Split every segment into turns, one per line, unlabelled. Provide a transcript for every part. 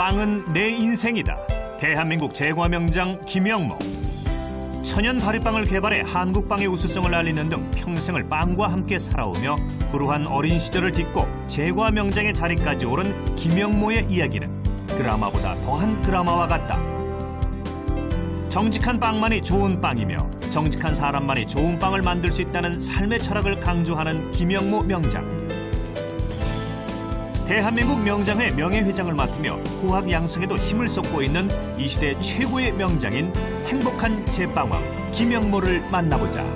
빵은 내 인생이다. 대한민국 제과 명장 김영모. 천연 발효빵을 개발해 한국 빵의 우수성을 알리는 등 평생을 빵과 함께 살아오며 불우한 어린 시절을 딛고 제과 명장의 자리까지 오른 김영모의 이야기는 드라마보다 더한 드라마와 같다. 정직한 빵만이 좋은 빵이며 정직한 사람만이 좋은 빵을 만들 수 있다는 삶의 철학을 강조하는 김영모 명장. 대한민국 명장회 명예회장을 맡으며 후학 양성에도 힘을 쏟고 있는 이 시대 최고의 명장인 행복한 제빵왕 김영모를 만나보자.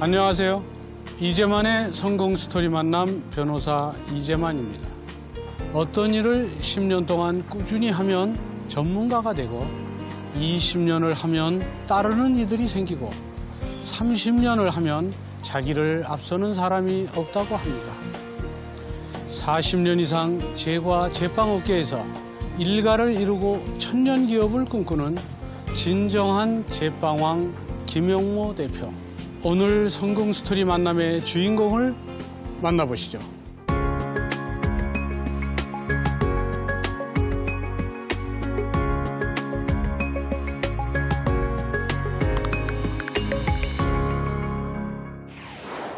안녕하세요. 이재만의 성공 스토리 만남 변호사 이재만입니다. 어떤 일을 10년 동안 꾸준히 하면 전문가가 되고 20년을 하면 따르는 이들이 생기고 30년을 하면 자기를 앞서는 사람이 없다고 합니다. 40년 이상 제과 제빵업계에서 일가를 이루고 천년 기업을 꿈꾸는 진정한 제빵왕 김영모 대표. 오늘 성공 스토리 만남의 주인공을 만나보시죠.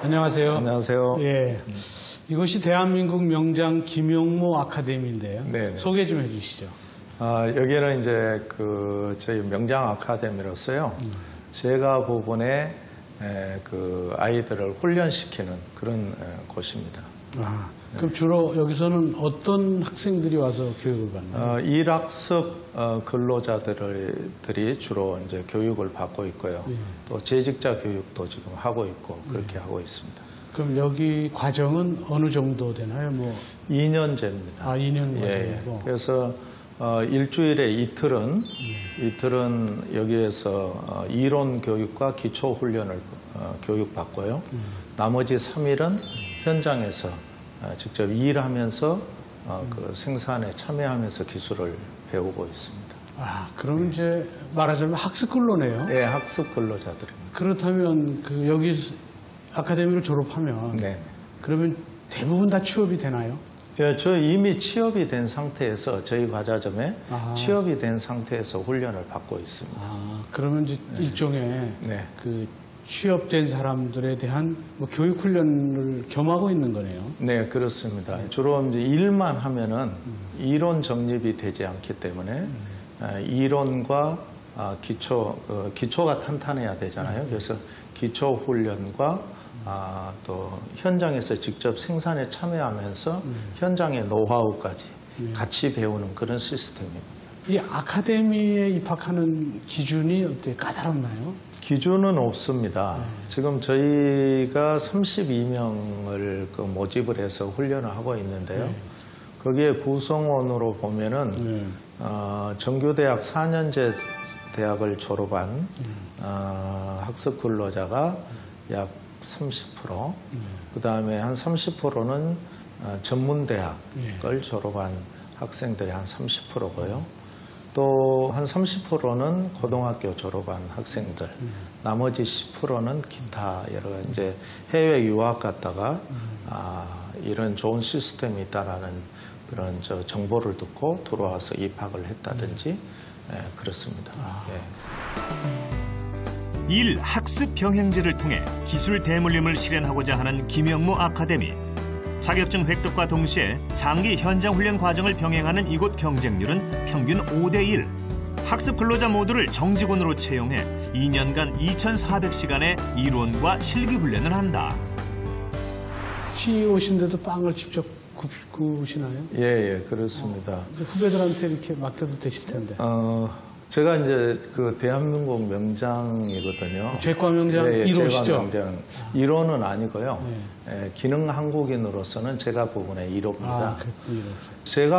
안녕하세요.
안녕하세요.
예. 이곳이 대한민국 명장 김용모 아카데미인데요.
네네.
소개 좀 해주시죠.
아, 여기는 이제 그 저희 명장 아카데미로서요. 제가 부분에 에, 그 아이들을 훈련시키는 그런 에, 곳입니다.
아, 그럼 주로 여기서는 어떤 학생들이 와서 교육을 받나요?
어, 일학습 어, 근로자들이 주로 이제 교육을 받고 있고요. 또 재직자 교육도 지금 하고 있고 그렇게 하고 있습니다.
그럼 여기 과정은 어느 정도 되나요? 뭐
2년제입니다.
아, 2년
예,
과정이고.
그래서 어, 일주일에 이틀은 이틀은 여기에서 어, 이론 교육과 기초 훈련을 어, 교육 받고요. 나머지 3일은 현장에서 어, 직접 일하면서 어, 그 생산에 참여하면서 기술을 배우고 있습니다.
아, 그럼 이제 말하자면 학습 근로네요.
예, 학습 근로자들입니다.
그렇다면 그 여기 아카데미를 졸업하면
네.
그러면 대부분 다 취업이 되나요?
예, 저 이미 취업이 된 상태에서 저희 과자점에
아하.
취업이 된 상태에서 훈련을 받고 있습니다.
아, 그러면 이제 일종의
네.
그 취업된 사람들에 대한 뭐 교육 훈련을 겸하고 있는 거네요.
네, 그렇습니다. 주로 이제 일만 하면은 이론 정립이 되지 않기 때문에 아, 이론과 아, 기초, 그 기초가 탄탄해야 되잖아요. 그래서 기초 훈련과 아, 또 현장에서 직접 생산에 참여하면서 현장의 노하우까지 같이 배우는 그런 시스템입니다.
이 아카데미에 입학하는 기준이 어때 까다롭나요?
기준은 없습니다. 지금 저희가 32명을 그 모집을 해서 훈련을 하고 있는데요. 거기에 구성원으로 보면은
네.
어, 정규대학 4년제 대학을 졸업한 어, 학습 근로자가 약 30%, 그 다음에 한 30%는 어, 전문대학을 졸업한 학생들이 한 30%고요. 또 한 30%는 고등학교 졸업한 학생들, 나머지 10%는 기타 여러 가지 이제 해외 유학 갔다가 아, 이런 좋은 시스템이 있다라는 그런 저 정보를 듣고 들어와서 입학을 했다든지 예, 그렇습니다. 예.
일 학습 병행제를 통해 기술 대물림을 실현하고자 하는 김영모 아카데미. 자격증 획득과 동시에 장기 현장 훈련 과정을 병행하는 이곳 경쟁률은 평균 5대 1. 학습 근로자 모두를 정직원으로 채용해 2년간 2,400시간의 이론과 실기 훈련을 한다.
CEO신데도 빵을 직접 굽- 구우시나요?
예, 예, 그렇습니다.
이제 후배들한테 이렇게 맡겨도 되실 텐데.
어, 제가 이제 그 대한민국 명장이거든요.
제과 명장
예, 예,
1호시죠?
제과 명장 1호는 아니고요. 예, 기능 한국인으로서는 제가 부분의 1호입니다.
아.
제가